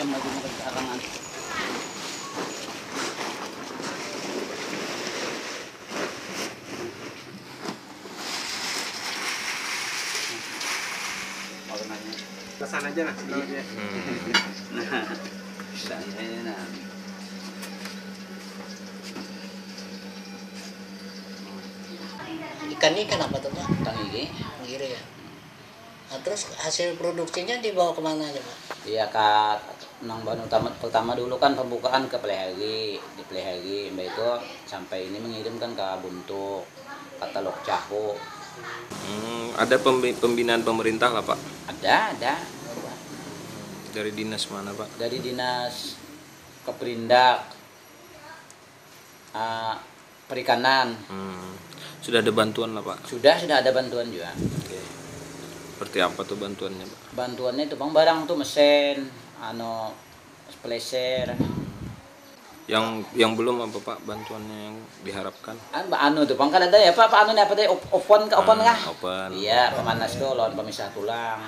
karangan. Maknanya. Ke sana aja. Nah, saya na. Ikan-ikan apa tuh. Giri ya. Nah, terus hasil produksinya dibawa ke mana aja Pak? Iya kak, nang bahan utama pertama dulu kan pembukaan ke Pelehari, di Pelehari, mbak itu sampai ini mengirimkan ke Buntu, katalog Cahu, Hmm, ada pembi- pembinaan pemerintah lah pak ada ada dari dinas mana pak? dari dinas Keperindak, ah, perikanan, Hmm, sudah ada bantuan lah pak. sudah sudah ada bantuan juga. Seperti apa tuh bantuannya pak? Bantuannya itu bang barang tuh mesin, ano, splasher, Yang yang belum apa pak bantuannya yang diharapkan? An ba ano to pang kada ya pa paano na pa tayo op- open ka open Ah, ka. open. Iya, pemanas lawan pemisah tulang.